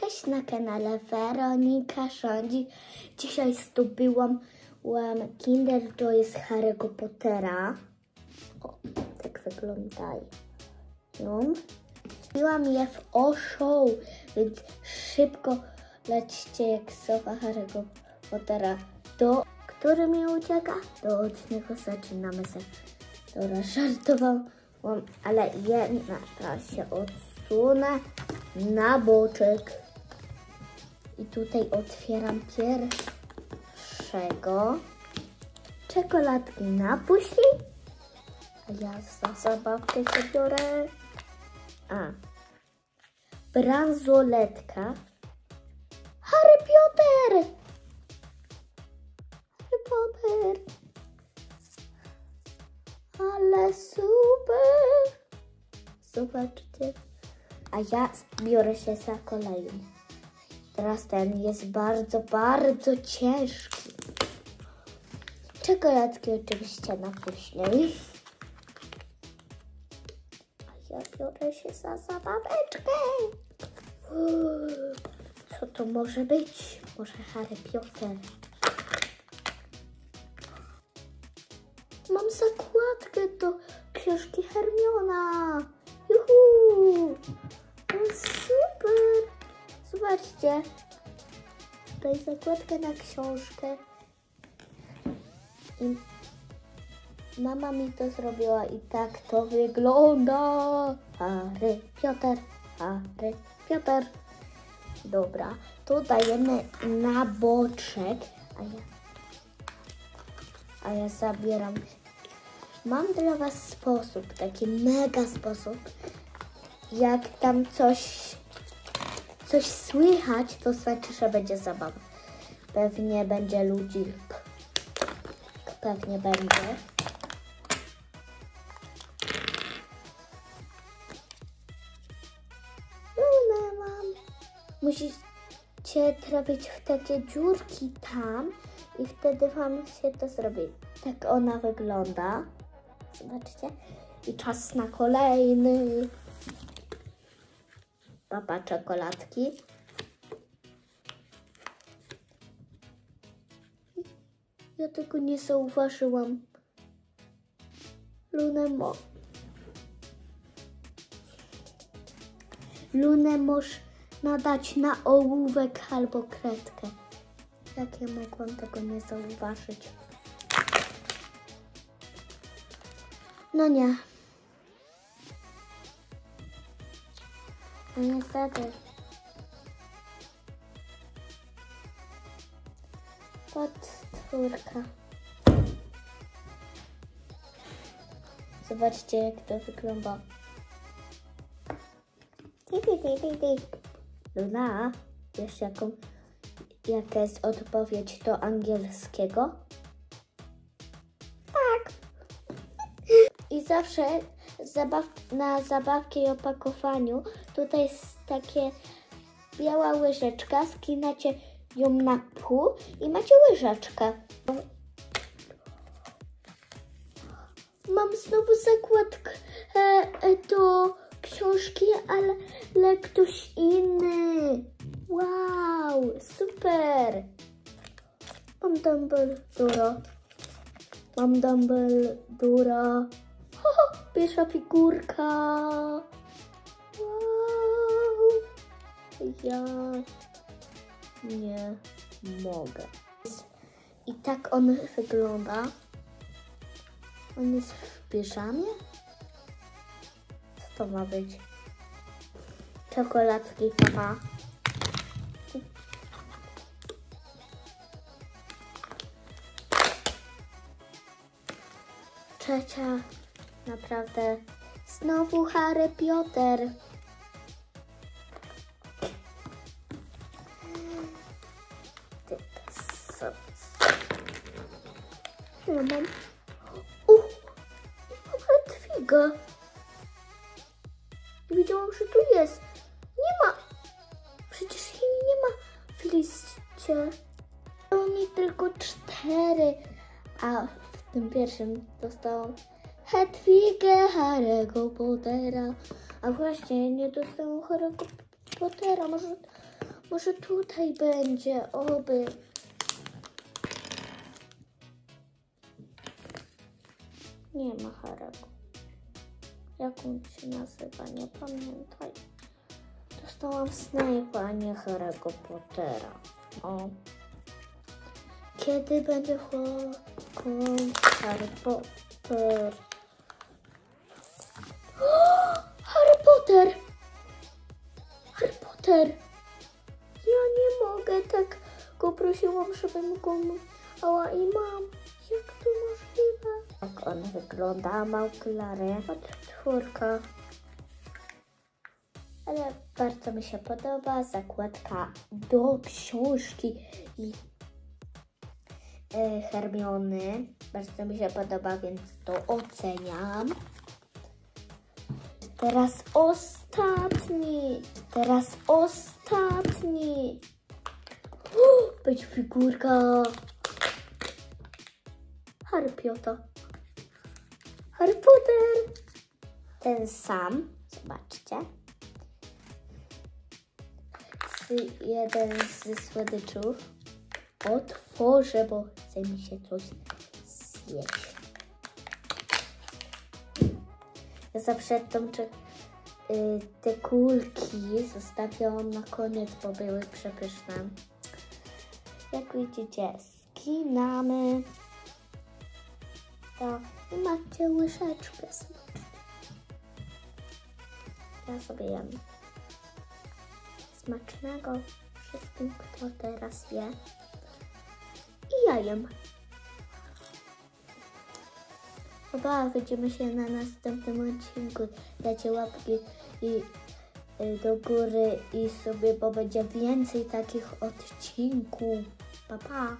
Cześć na kanale Weronika Rządzi. Dzisiaj zdobyłam łam Kinder Joy z Harry'ego Pottera. O, tak wyglądają. Kupiłam je w Oshow, więc szybko lećcie jak sowa Harry'ego Pottera. Do, który mnie ucieka? Do odcinka zaczynamy se. Dobra, żartowałam, ale jedna raz się odsunę na boczek. I tutaj otwieram pierwszego. Czekoladki na później. A ja za zabawkę się biorę. A. Bransoletka. Harry Potter! Harry Potter! Ale super! Zobaczcie. A ja biorę się za kolejny. Teraz ten jest bardzo, bardzo ciężki. Czekoladki oczywiście na później. A ja biorę się za zabaweczkę. Co to może być? Może Harry Potter. Mam zakładkę do książki Hermiona. Juhu! Super! Zobaczcie. Tutaj zakładkę na książkę. I mama mi to zrobiła i tak to wygląda. Harry Piotr, Harry Piotr. Dobra, to dajemy na boczek, a ja, a ja zabieram. Mam dla Was sposób, taki mega sposób. Jak tam coś, coś słychać, to znaczy, że będzie zabawa. Pewnie będzie ludzik. Pewnie będzie. Lunę mam. Musicie trafić w takie dziurki tam i wtedy Wam się to zrobi. Tak ona wygląda. Zobaczcie. I czas na kolejny. Papa czekoladki. Ja tego nie zauważyłam. Lunę mo... Lunę można dać na ołówek albo kredkę. Jak ja mogłam tego nie zauważyć? No nie. Niestety. Podstwórka. Zobaczcie, jak to wygląda. Luna, wiesz jaką, jaka jest odpowiedź do angielskiego? Tak. I zawsze zabaw, na zabawki i opakowaniu tutaj jest takie biała łyżeczka, skinacie ją na pół i macie łyżeczkę. Mam znowu zakładkę e, e, do książki, ale, ale ktoś inny. Wow, super. Mam Dumbledora. Mam Dumbledora. Ho, pierwsza figurka. Wow. Ja nie mogę. I tak on wygląda. On jest w piżamie? Co to ma być? Czekoladki, papa. Trzecia, naprawdę, znowu Harry co ja mam? O, mam Hedwiga. Nie wiedziałam, że tu jest. Nie ma. Przecież jej nie ma w liście. Było mi tylko cztery, a w tym pierwszym dostałam Hedwigę Harry'ego Pottera. A właśnie, nie dostałam Harry'ego Pottera. Może Może tutaj będzie, oby. Nie ma Harego. Jak on się nazywa, nie pamiętaj. Dostałam Snape'a, a nie Harry'ego Pottera. O. Kiedy będzie Hogwarts Harry Potter? Potter! Harry Potter! Ja nie mogę tak go prosiłam, żebym go mała i mam. Jak to możliwe? Jak on wygląda, ma okulary. Czwórka. Ale bardzo mi się podoba zakładka do książki i e, Hermiony. Bardzo mi się podoba, więc to oceniam. Teraz ostatni. Teraz ostatni. O, być figurka. Harry Potter. Harry Potter. Ten sam. Zobaczcie. Jeden z słodyczów. Otworzę, bo chce mi się coś zjeść. Ja zawsze tą, y, te kulki zostawiałam na koniec, bo były przepyszne. Jak widzicie, skinamy. To i macie łyżeczkę. zobaczcie. Ja sobie jem. Smacznego wszystkim, kto teraz je. I ja jem. Chyba widzimy się na następnym odcinku. Dajcie łapki i, y, do góry i sobie, bo będzie więcej takich odcinków. Pa, pa.